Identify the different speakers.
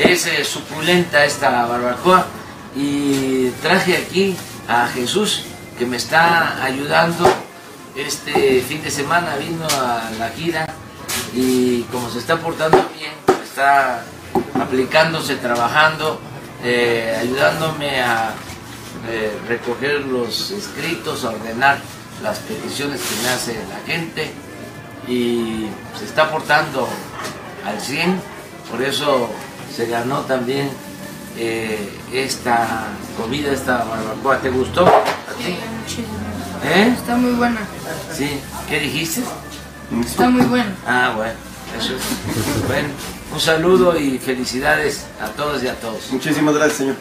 Speaker 1: Es eh, suculenta esta barbacoa y traje aquí a Jesús que me está ayudando. Este fin de semana vino a la gira y como se está portando bien, está aplicándose, trabajando, eh, ayudándome a eh, recoger los escritos, a ordenar las peticiones que me hace la gente y se está portando al 100, por eso se ganó también eh, esta comida, esta barbacoa. ¿Te gustó? ¿A ti?
Speaker 2: Sí, muchísimo.
Speaker 1: ¿Eh?
Speaker 2: Está muy buena.
Speaker 1: Sí. ¿Qué dijiste?
Speaker 2: Está muy buena.
Speaker 1: Ah, bueno, eso es. Bueno, un saludo y felicidades a todos y a todos.
Speaker 3: Muchísimas gracias, señor